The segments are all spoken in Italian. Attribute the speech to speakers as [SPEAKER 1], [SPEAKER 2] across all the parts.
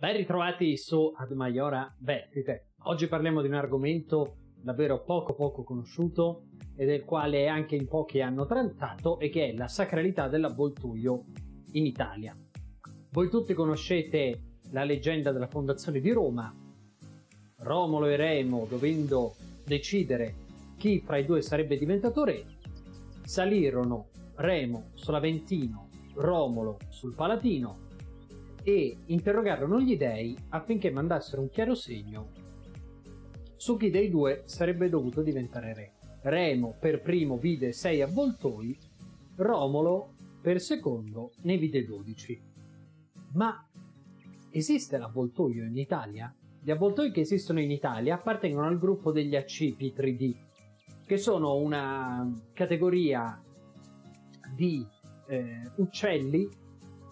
[SPEAKER 1] Ben ritrovati su Ad Maiora Vertite. Oggi parliamo di un argomento davvero poco poco conosciuto e del quale anche in pochi hanno trattato e che è la sacralità dell'avvoltoio in Italia. Voi tutti conoscete la leggenda della fondazione di Roma. Romolo e Remo, dovendo decidere chi fra i due sarebbe diventato re, salirono Remo sull'Aventino, Romolo sul Palatino e interrogarono gli dei affinché mandassero un chiaro segno su chi dei due sarebbe dovuto diventare re. Remo per primo vide sei avvoltoi, Romolo per secondo ne vide dodici. Ma esiste l'avvoltoio in Italia? Gli avvoltoi che esistono in Italia appartengono al gruppo degli accipi 3D, che sono una categoria di eh, uccelli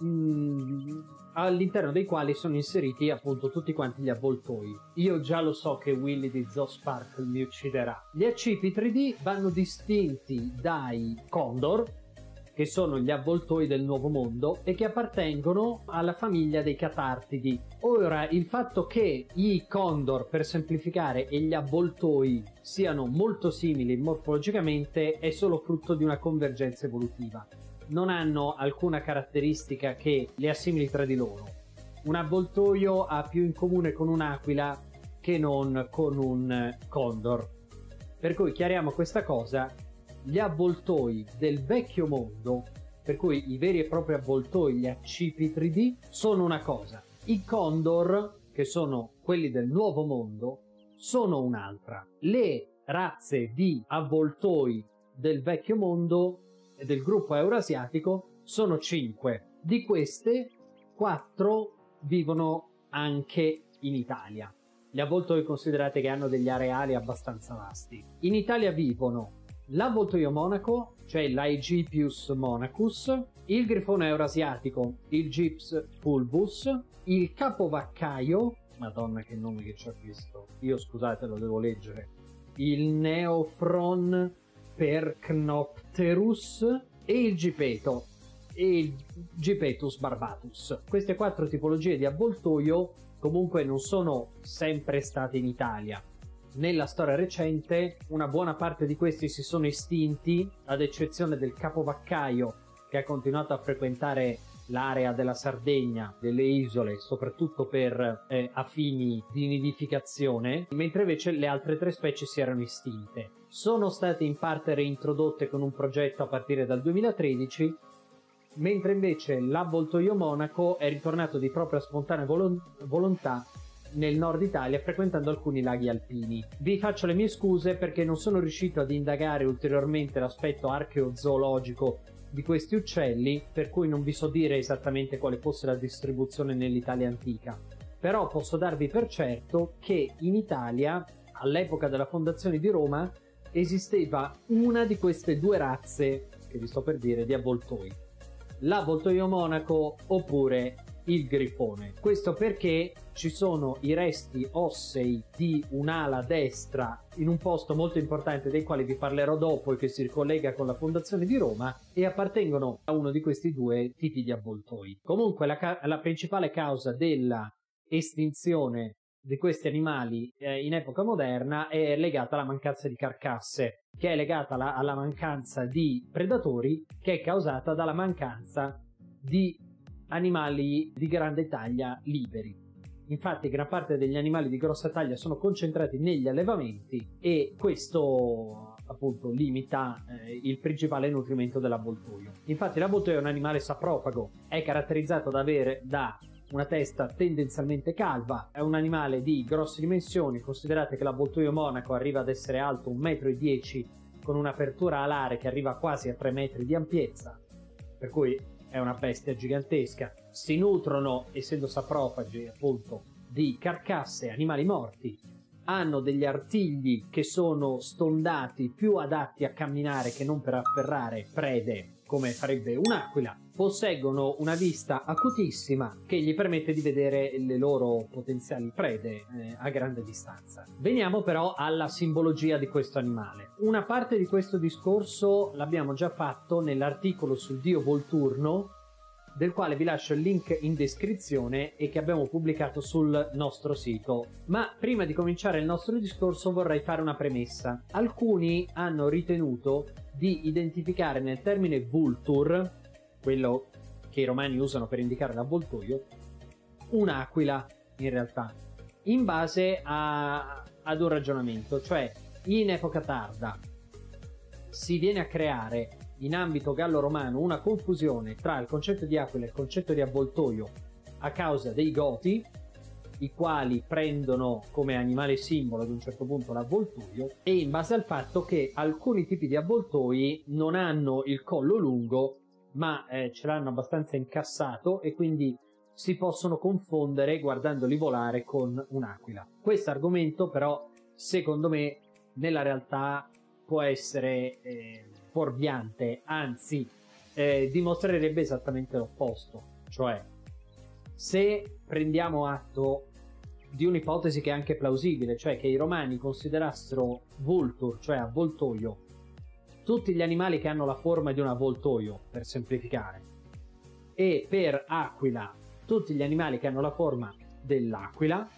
[SPEAKER 1] mh, mm, all'interno dei quali sono inseriti appunto tutti quanti gli avvoltoi. Io già lo so che Willy di Zoo Sparkle mi ucciderà. Gli accipi 3D vanno distinti dai Condor, che sono gli avvoltoi del nuovo mondo e che appartengono alla famiglia dei catartidi. Ora, il fatto che i condor, per semplificare, e gli avvoltoi siano molto simili morfologicamente è solo frutto di una convergenza evolutiva non hanno alcuna caratteristica che li assimili tra di loro. Un avvoltoio ha più in comune con un'aquila che non con un condor. Per cui chiariamo questa cosa, gli avvoltoi del vecchio mondo, per cui i veri e propri avvoltoi, gli accipi 3D, sono una cosa. I condor, che sono quelli del nuovo mondo, sono un'altra. Le razze di avvoltoi del vecchio mondo del gruppo euroasiatico sono 5. Di queste, 4 vivono anche in Italia. Gli avvoltoi considerate che hanno degli areali abbastanza vasti. In Italia vivono l'avvoltoio monaco, cioè l'Aegipius monacus, il grifone eurasiatico, il Gips fulvus, il capovaccaio, madonna che nome che c'ho visto, io scusate lo devo leggere, il Neofron Percnopterus e il Gipeto e il Gipetus barbatus. Queste quattro tipologie di avvoltoio comunque non sono sempre state in Italia. Nella storia recente una buona parte di questi si sono estinti, ad eccezione del capovaccaio che ha continuato a frequentare l'area della Sardegna, delle isole, soprattutto per eh, a fini di nidificazione, mentre invece le altre tre specie si erano estinte. Sono state in parte reintrodotte con un progetto a partire dal 2013, mentre invece l'avvoltoio monaco è ritornato di propria spontanea volo- volontà nel nord Italia frequentando alcuni laghi alpini. Vi faccio le mie scuse perché non sono riuscito ad indagare ulteriormente l'aspetto archeozoologico di questi uccelli, per cui non vi so dire esattamente quale fosse la distribuzione nell'Italia antica. Però posso darvi per certo che in Italia, all'epoca della fondazione di Roma, esisteva una di queste due razze che vi sto per dire di avvoltoi. L'avvoltoio monaco oppure il grifone. Questo perché ci sono i resti ossei di un'ala destra in un posto molto importante dei quali vi parlerò dopo e che si ricollega con la fondazione di Roma e appartengono a uno di questi due tipi di avvoltoi. Comunque la, ca- la principale causa della estinzione di questi animali eh, in epoca moderna è legata alla mancanza di carcasse, che è legata alla, alla mancanza di predatori, che è causata dalla mancanza di animali di grande taglia liberi. Infatti gran parte degli animali di grossa taglia sono concentrati negli allevamenti e questo appunto limita eh, il principale nutrimento dell'avvoltoio. Infatti l'avvoltoio è un animale saprofago, è caratterizzato da avere da una testa tendenzialmente calva, è un animale di grosse dimensioni, considerate che l'avvoltoio monaco arriva ad essere alto 1,10 m con un'apertura alare che arriva quasi a 3 metri di ampiezza, per cui è una bestia gigantesca. Si nutrono, essendo saprofagi, appunto, di carcasse, animali morti. Hanno degli artigli che sono stondati più adatti a camminare che non per afferrare prede come farebbe un'aquila, posseggono una vista acutissima che gli permette di vedere le loro potenziali prede eh, a grande distanza. Veniamo però alla simbologia di questo animale. Una parte di questo discorso l'abbiamo già fatto nell'articolo sul dio Volturno del quale vi lascio il link in descrizione e che abbiamo pubblicato sul nostro sito. Ma prima di cominciare il nostro discorso vorrei fare una premessa. Alcuni hanno ritenuto di identificare nel termine vultur, quello che i romani usano per indicare l'avvoltoio, un'aquila in realtà, in base a, ad un ragionamento, cioè in epoca tarda si viene a creare in ambito gallo-romano una confusione tra il concetto di aquila e il concetto di avvoltoio a causa dei Goti, i quali prendono come animale simbolo ad un certo punto l'avvoltoio, e in base al fatto che alcuni tipi di avvoltoi non hanno il collo lungo, ma eh, ce l'hanno abbastanza incassato e quindi si possono confondere guardandoli volare con un'aquila. Questo argomento però, secondo me, nella realtà può essere eh, fuorviante, anzi eh, dimostrerebbe esattamente l'opposto, cioè se prendiamo atto di un'ipotesi che è anche plausibile, cioè che i romani considerassero vultur, cioè avvoltoio, tutti gli animali che hanno la forma di un avvoltoio, per semplificare, e per aquila tutti gli animali che hanno la forma dell'aquila,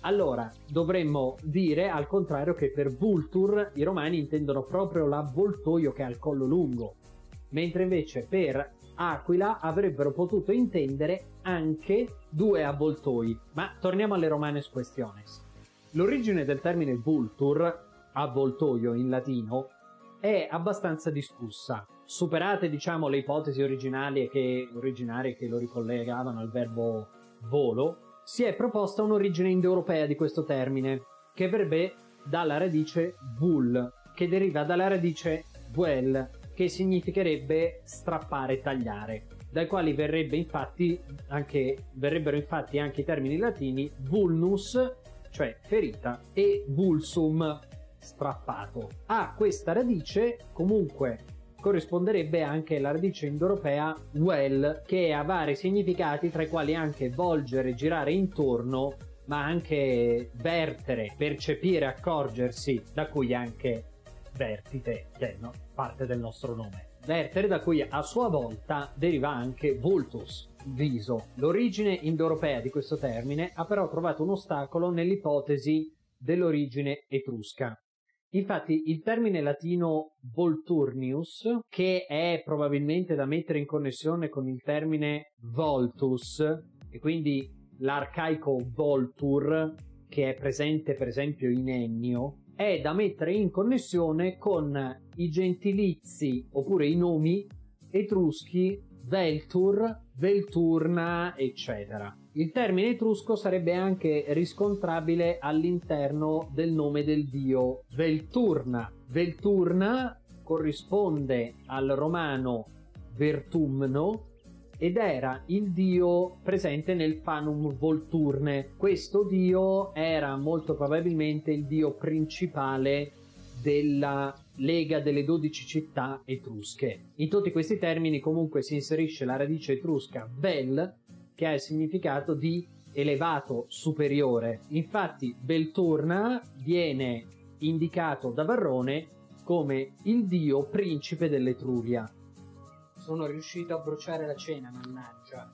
[SPEAKER 1] allora dovremmo dire al contrario che per vultur i romani intendono proprio l'avvoltoio che ha il collo lungo, mentre invece per aquila avrebbero potuto intendere anche due avvoltoi. Ma torniamo alle romanes questiones. L'origine del termine vultur, avvoltoio in latino, è abbastanza discussa. Superate, diciamo, le ipotesi originali che, originarie che lo ricollegavano al verbo volo, si è proposta un'origine indoeuropea di questo termine, che verrebbe dalla radice vul, che deriva dalla radice vuel, che significherebbe strappare, tagliare, dai quali verrebbe infatti anche, verrebbero infatti anche i termini latini vulnus, cioè ferita, e vulsum, strappato. A questa radice comunque corrisponderebbe anche la radice indoeuropea well, che ha vari significati tra i quali anche volgere, girare intorno, ma anche vertere, percepire, accorgersi, da cui anche vertite, che no, parte del nostro nome. Vertere da cui a sua volta deriva anche vultus, viso. L'origine indoeuropea di questo termine ha però trovato un ostacolo nell'ipotesi dell'origine etrusca. Infatti il termine latino volturnius, che è probabilmente da mettere in connessione con il termine voltus, e quindi l'arcaico voltur, che è presente per esempio in Ennio, è da mettere in connessione con i gentilizi oppure i nomi etruschi Veltur, Velturna, eccetera. Il termine etrusco sarebbe anche riscontrabile all'interno del nome del dio Velturna. Velturna corrisponde al romano Vertumno ed era il dio presente nel Fanum Volturne. Questo dio era molto probabilmente il dio principale della lega delle dodici città etrusche. In tutti questi termini comunque si inserisce la radice etrusca vel, che ha il significato di elevato, superiore. Infatti Belturna viene indicato da Varrone come il dio principe dell'Etruria.
[SPEAKER 2] Sono riuscito a bruciare la cena, mannaggia.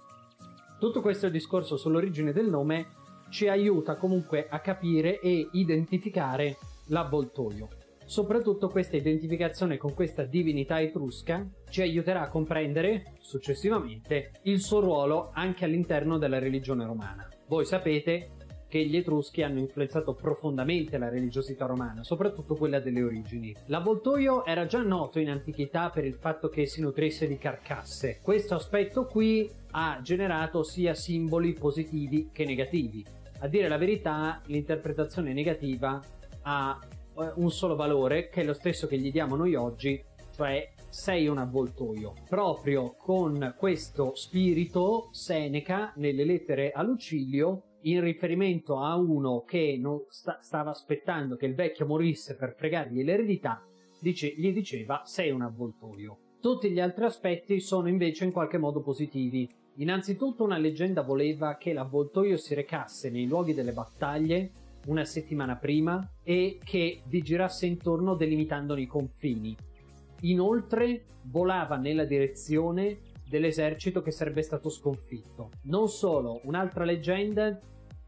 [SPEAKER 1] Tutto questo discorso sull'origine del nome ci aiuta comunque a capire e identificare l'avvoltoio. Soprattutto questa identificazione con questa divinità etrusca ci aiuterà a comprendere, successivamente, il suo ruolo anche all'interno della religione romana. Voi sapete che gli Etruschi hanno influenzato profondamente la religiosità romana, soprattutto quella delle origini. L'avvoltoio era già noto in antichità per il fatto che si nutrisse di carcasse. Questo aspetto qui ha generato sia simboli positivi che negativi. A dire la verità, l'interpretazione negativa ha eh, un solo valore, che è lo stesso che gli diamo noi oggi, cioè sei un avvoltoio. Proprio con questo spirito Seneca, nelle lettere a Lucilio, in riferimento a uno che sta- stava aspettando che il vecchio morisse per fregargli l'eredità, dice- gli diceva sei un avvoltoio. Tutti gli altri aspetti sono invece in qualche modo positivi. Innanzitutto una leggenda voleva che l'avvoltoio si recasse nei luoghi delle battaglie una settimana prima e che vi girasse intorno delimitandone i confini. Inoltre volava nella direzione dell'esercito che sarebbe stato sconfitto. Non solo, un'altra leggenda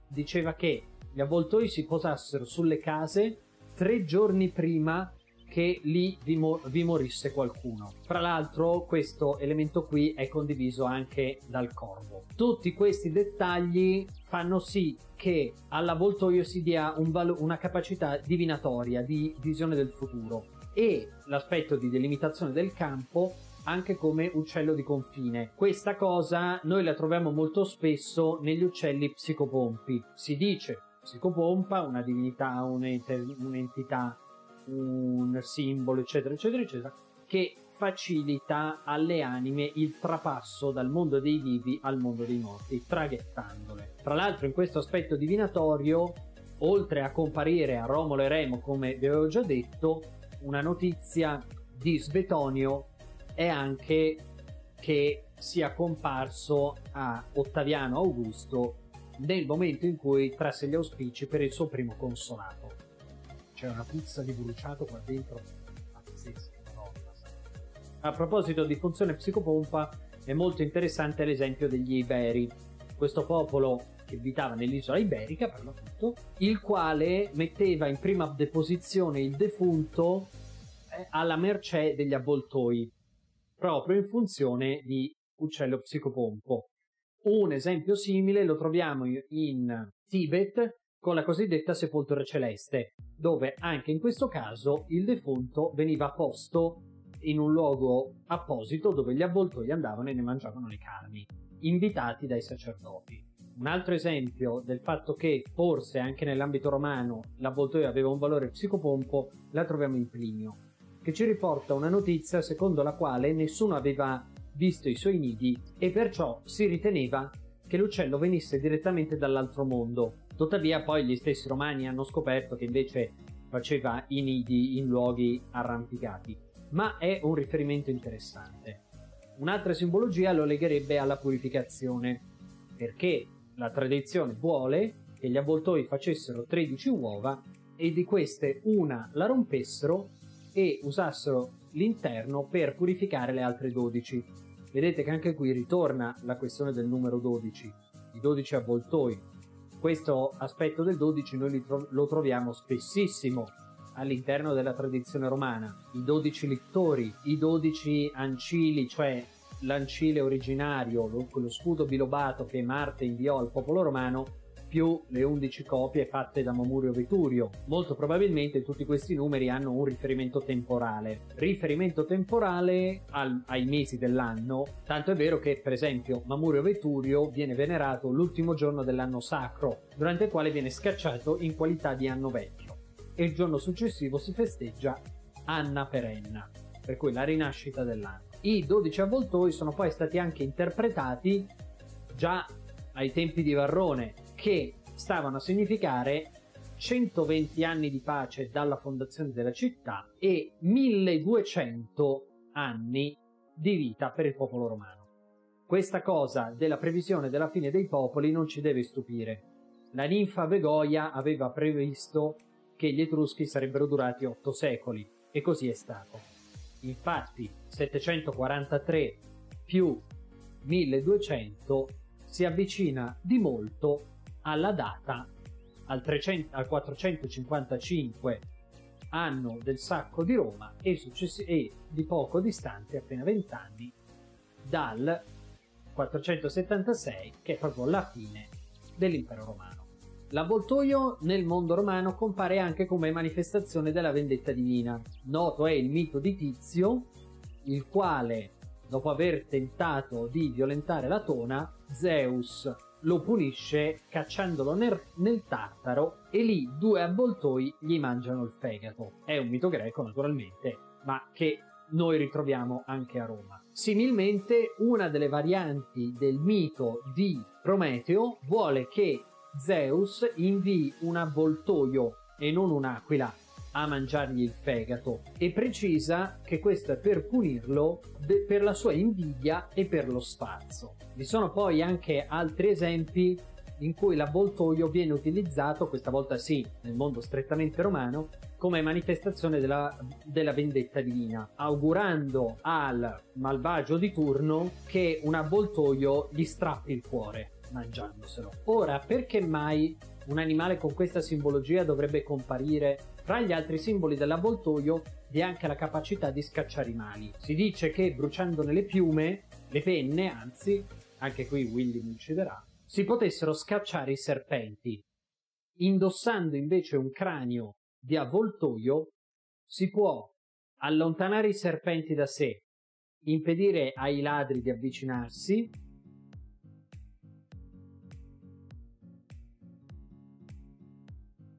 [SPEAKER 1] diceva che gli avvoltoi si posassero sulle case tre giorni prima che lì vi, mo- vi, morisse qualcuno. Fra l'altro, questo elemento qui è condiviso anche dal corvo. Tutti questi dettagli fanno sì che all'avvoltoio si dia un valo- una capacità divinatoria di visione del futuro e l'aspetto di delimitazione del campo anche come uccello di confine. Questa cosa noi la troviamo molto spesso negli uccelli psicopompi. Si dice psicopompa, una divinità, un'entità un simbolo, eccetera, eccetera, eccetera, che facilita alle anime il trapasso dal mondo dei vivi al mondo dei morti, traghettandole. Tra l'altro, in questo aspetto divinatorio, oltre a comparire a Romolo e Remo, come vi avevo già detto, una notizia di Svetonio è anche che sia comparso a Ottaviano Augusto nel momento in cui trasse gli auspici per il suo primo consolato c'è una puzza di bruciato qua dentro. A proposito di funzione psicopompa, è molto interessante l'esempio degli Iberi. Questo popolo che abitava nell'isola iberica, per l'appunto, il quale metteva in prima deposizione il defunto eh, alla mercé degli avvoltoi, proprio in funzione di uccello psicopompo. Un esempio simile lo troviamo in Tibet con la cosiddetta sepoltura celeste, dove anche in questo caso il defunto veniva posto in un luogo apposito dove gli avvoltoi andavano e ne mangiavano le carni, invitati dai sacerdoti. Un altro esempio del fatto che forse anche nell'ambito romano l'avvoltoio aveva un valore psicopompo la troviamo in Plinio, che ci riporta una notizia secondo la quale nessuno aveva visto i suoi nidi e perciò si riteneva che l'uccello venisse direttamente dall'altro mondo, Tuttavia poi gli stessi romani hanno scoperto che invece faceva i nidi in luoghi arrampicati, ma è un riferimento interessante. Un'altra simbologia lo legherebbe alla purificazione, perché la tradizione vuole che gli avvoltoi facessero 13 uova e di queste una la rompessero e usassero l'interno per purificare le altre 12. Vedete che anche qui ritorna la questione del numero 12, i 12 avvoltoi, questo aspetto del 12 noi lo troviamo spessissimo all'interno della tradizione romana. I 12 littori, i 12 ancili, cioè l'ancile originario, lo, lo scudo bilobato che Marte inviò al popolo romano, più le 11 copie fatte da Mamurio Veturio. Molto probabilmente tutti questi numeri hanno un riferimento temporale. Riferimento temporale al, ai mesi dell'anno, tanto è vero che per esempio Mamurio Veturio viene venerato l'ultimo giorno dell'anno sacro, durante il quale viene scacciato in qualità di anno vecchio. E il giorno successivo si festeggia Anna Perenna, per cui la rinascita dell'anno. I 12 avvoltoi sono poi stati anche interpretati già ai tempi di Varrone che stavano a significare 120 anni di pace dalla fondazione della città e 1200 anni di vita per il popolo romano. Questa cosa della previsione della fine dei popoli non ci deve stupire. La ninfa Vegoia aveva previsto che gli Etruschi sarebbero durati 8 secoli e così è stato. Infatti 743 più 1200 si avvicina di molto alla data, al, 300, al 455 anno del sacco di Roma e, successi- e di poco distante, appena 20 anni, dal 476, che è proprio la fine dell'impero romano. L'avvoltoio nel mondo romano compare anche come manifestazione della vendetta divina. Noto è il mito di Tizio, il quale, dopo aver tentato di violentare la tona, Zeus lo punisce cacciandolo nel, nel, Tartaro e lì due avvoltoi gli mangiano il fegato. È un mito greco naturalmente, ma che noi ritroviamo anche a Roma. Similmente, una delle varianti del mito di Prometeo vuole che Zeus invii un avvoltoio e non un'aquila a mangiargli il fegato e precisa che questo è per punirlo de- per la sua invidia e per lo sfarzo. Vi sono poi anche altri esempi in cui l'avvoltoio viene utilizzato, questa volta sì, nel mondo strettamente romano, come manifestazione della, della, vendetta divina, augurando al malvagio di turno che un avvoltoio gli strappi il cuore mangiandoselo. Ora, perché mai un animale con questa simbologia dovrebbe comparire fra gli altri simboli dell'avvoltoio vi è anche la capacità di scacciare i mali. Si dice che bruciandone le piume, le penne, anzi, anche qui Willy mi ucciderà, si potessero scacciare i serpenti. Indossando invece un cranio di avvoltoio, si può allontanare i serpenti da sé, impedire ai ladri di avvicinarsi,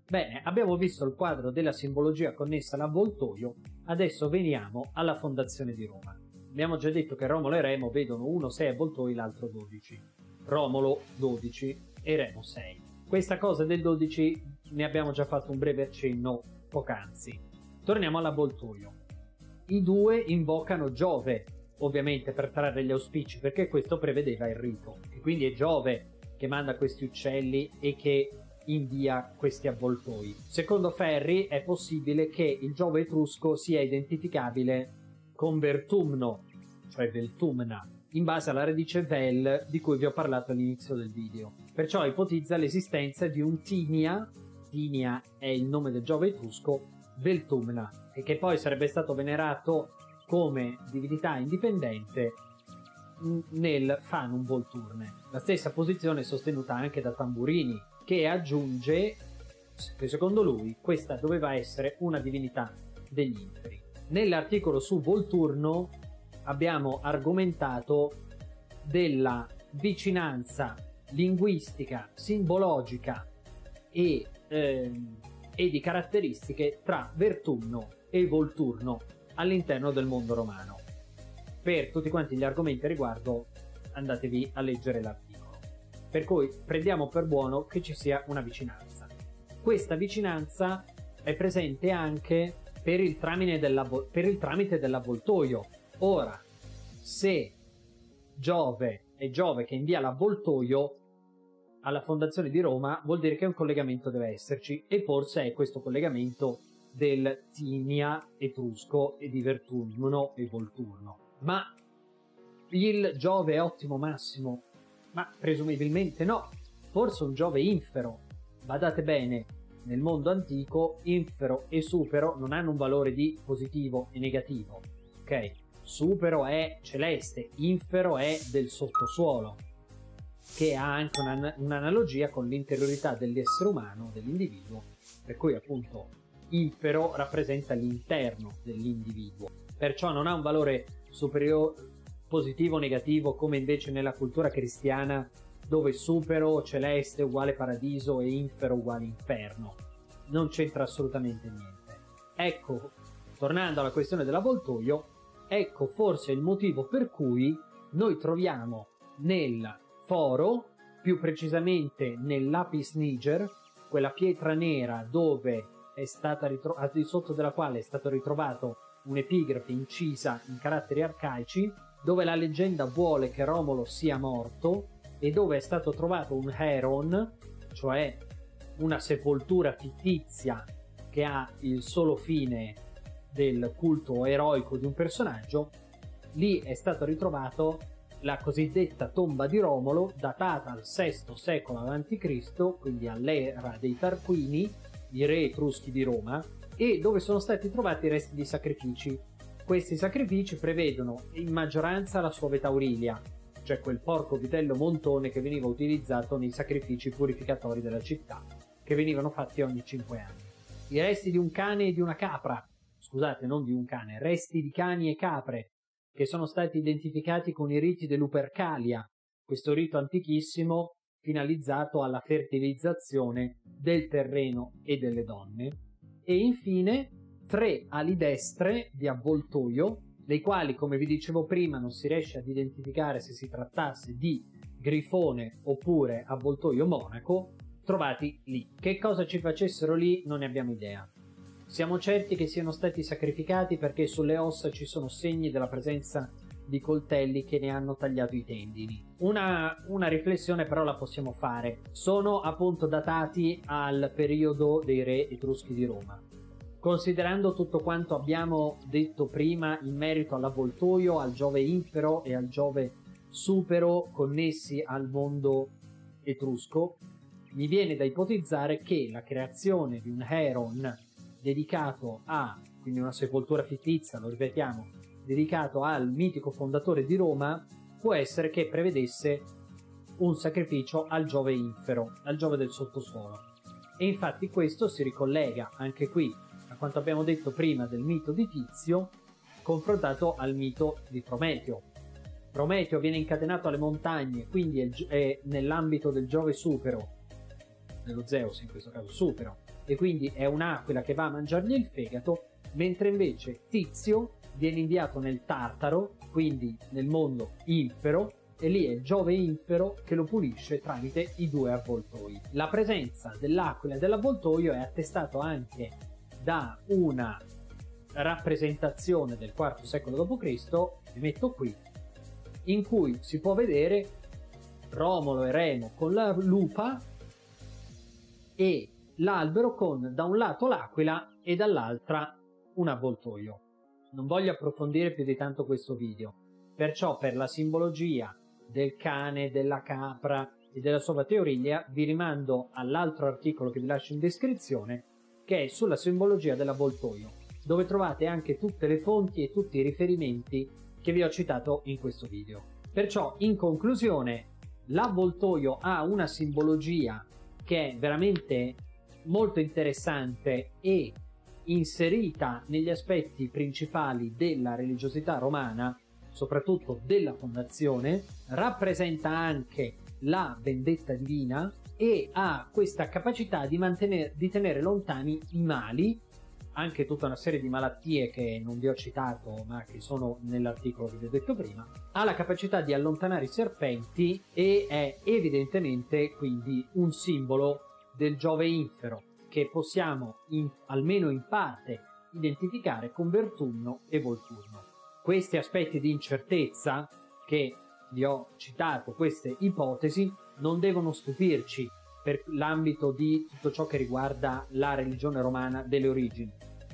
[SPEAKER 1] Bene, abbiamo visto il quadro della simbologia connessa all'avvoltoio, adesso veniamo alla fondazione di Roma. Abbiamo già detto che Romolo e Remo vedono uno 6 avvoltoi, l'altro 12. Romolo 12 e Remo 6. Questa cosa del 12 ne abbiamo già fatto un breve accenno poc'anzi. Torniamo all'avvoltoio. I due invocano Giove, ovviamente per trarre gli auspici, perché questo prevedeva il rito. E quindi è Giove che manda questi uccelli e che invia questi avvoltoi. Secondo Ferri è possibile che il Giove etrusco sia identificabile con Vertumno, cioè Veltumna, in base alla radice Vel di cui vi ho parlato all'inizio del video. Perciò ipotizza l'esistenza di un Tinia, Tinia è il nome del Giove etrusco, Veltumna, e che poi sarebbe stato venerato come divinità indipendente nel Fanum Volturne. La stessa posizione è sostenuta anche da Tamburini, che aggiunge che secondo lui questa doveva essere una divinità degli inferi. Nell'articolo su Volturno abbiamo argomentato della vicinanza linguistica, simbologica e, ehm, e di caratteristiche tra Vertunno e Volturno all'interno del mondo romano. Per tutti quanti gli argomenti a riguardo andatevi a leggere l'articolo per cui prendiamo per buono che ci sia una vicinanza. Questa vicinanza è presente anche per il dell'avvo- per il tramite dell'avvoltoio. Ora, se Giove è Giove che invia l'avvoltoio alla fondazione di Roma, vuol dire che un collegamento deve esserci e forse è questo collegamento del Tinia etrusco e di Verturno e Volturno. Ma il Giove è ottimo massimo ma presumibilmente no. Forse un Giove infero. Badate bene, nel mondo antico infero e supero non hanno un valore di positivo e negativo. Ok? Supero è celeste, infero è del sottosuolo, che ha anche una, un'analogia con l'interiorità dell'essere umano, dell'individuo, per cui appunto infero rappresenta l'interno dell'individuo. Perciò non ha un valore superiore positivo o negativo come invece nella cultura cristiana dove supero celeste uguale paradiso e infero uguale inferno. Non c'entra assolutamente niente. Ecco, tornando alla questione dell'avvoltoio, ecco forse il motivo per cui noi troviamo nel foro, più precisamente nell'Apis Niger, quella pietra nera dove è stata ritro- al di sotto della quale è stato ritrovato un'epigrafe incisa in caratteri arcaici, dove la leggenda vuole che Romolo sia morto e dove è stato trovato un Heron, cioè una sepoltura fittizia che ha il solo fine del culto eroico di un personaggio, lì è stato ritrovato la cosiddetta tomba di Romolo, datata al VI secolo a.C., quindi all'era dei Tarquini, i re etruschi di Roma, e dove sono stati trovati resti di sacrifici, questi sacrifici prevedono in maggioranza la suave taurilia, cioè quel porco vitello montone che veniva utilizzato nei sacrifici purificatori della città, che venivano fatti ogni 5 anni. I resti di un cane e di una capra, scusate, non di un cane, resti di cani e capre, che sono stati identificati con i riti dell'Upercalia, questo rito antichissimo finalizzato alla fertilizzazione del terreno e delle donne. E infine tre ali destre di avvoltoio, dei quali, come vi dicevo prima, non si riesce ad identificare se si trattasse di grifone oppure avvoltoio monaco, trovati lì. Che cosa ci facessero lì non ne abbiamo idea. Siamo certi che siano stati sacrificati perché sulle ossa ci sono segni della presenza di coltelli che ne hanno tagliato i tendini. Una, una, riflessione però la possiamo fare. Sono appunto datati al periodo dei re etruschi di Roma. Considerando tutto quanto abbiamo detto prima in merito all'avvoltoio, al Giove infero e al Giove supero connessi al mondo etrusco, mi viene da ipotizzare che la creazione di un Heron dedicato a, quindi una sepoltura fittizia, lo ripetiamo, dedicato al mitico fondatore di Roma, può essere che prevedesse un sacrificio al Giove infero, al Giove del sottosuolo. E infatti questo si ricollega anche qui a quanto abbiamo detto prima del mito di Tizio, confrontato al mito di Prometeo. Prometeo viene incatenato alle montagne, quindi è, è nell'ambito del Giove supero, dello Zeus in questo caso supero, e quindi è un'aquila che va a mangiargli il fegato, mentre invece Tizio viene inviato nel Tartaro, quindi nel mondo infero, e lì è Giove infero che lo pulisce tramite i due avvoltoi. La presenza dell'aquila e dell'avvoltoio è attestato anche da una rappresentazione del IV secolo d.C., vi metto qui, in cui si può vedere Romolo e Remo con la lupa e l'albero con da un lato l'aquila e dall'altra un avvoltoio. Non voglio approfondire più di tanto questo video, perciò per la simbologia del cane, della capra e della sua teoria vi rimando all'altro articolo che vi lascio in descrizione che è sulla simbologia dell'avvoltoio, dove trovate anche tutte le fonti e tutti i riferimenti che vi ho citato in questo video. Perciò, in conclusione, l'avvoltoio ha una simbologia che è veramente molto interessante e inserita negli aspetti principali della religiosità romana, soprattutto della fondazione, rappresenta anche la vendetta divina e ha questa capacità di, mantenere, di tenere lontani i mali, anche tutta una serie di malattie che non vi ho citato ma che sono nell'articolo che vi ho detto prima, ha la capacità di allontanare i serpenti e è evidentemente quindi un simbolo del Giove infero che possiamo in, almeno in parte identificare con Vertunno e Volturno. Questi aspetti di incertezza che vi ho citato, queste ipotesi, non devono stupirci per l'ambito di tutto ciò che riguarda la religione romana delle origini,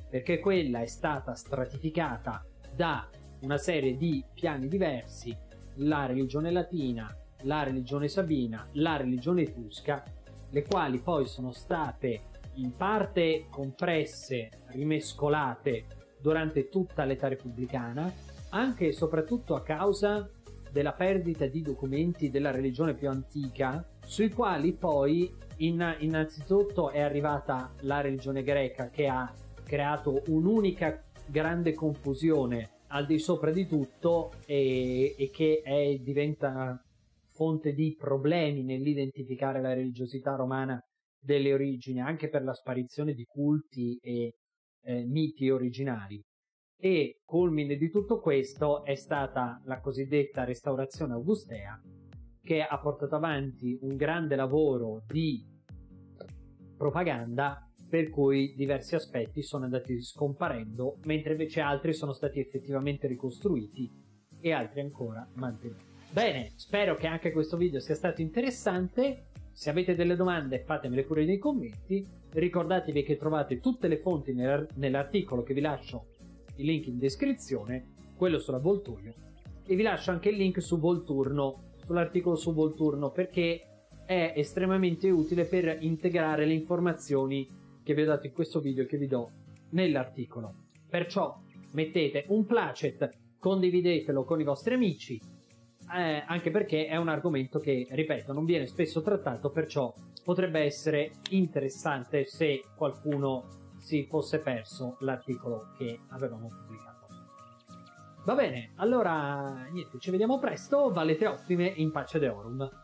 [SPEAKER 1] perché quella è stata stratificata da una serie di piani diversi, la religione latina, la religione sabina, la religione etrusca, le quali poi sono state in parte compresse, rimescolate durante tutta l'età repubblicana, anche e soprattutto a causa della perdita di documenti della religione più antica, sui quali poi in, innanzitutto è arrivata la religione greca che ha creato un'unica grande confusione al di sopra di tutto e, e che è, diventa fonte di problemi nell'identificare la religiosità romana delle origini, anche per la sparizione di culti e eh, miti originari. E culmine di tutto questo è stata la cosiddetta restaurazione augustea, che ha portato avanti un grande lavoro di propaganda per cui diversi aspetti sono andati scomparendo, mentre invece altri sono stati effettivamente ricostruiti e altri ancora mantenuti. Bene, spero che anche questo video sia stato interessante. Se avete delle domande fatemele pure nei commenti. Ricordatevi che trovate tutte le fonti nell'articolo che vi lascio il link in descrizione, quello sull'avvoltoio, e vi lascio anche il link su Volturno, sull'articolo su Volturno, perché è estremamente utile per integrare le informazioni che vi ho dato in questo video che vi do nell'articolo. Perciò mettete un placet, condividetelo con i vostri amici, eh, anche perché è un argomento che, ripeto, non viene spesso trattato, perciò potrebbe essere interessante se qualcuno si fosse perso l'articolo che avevamo pubblicato. Va bene, allora niente, ci vediamo presto, valete ottime in pace de orum.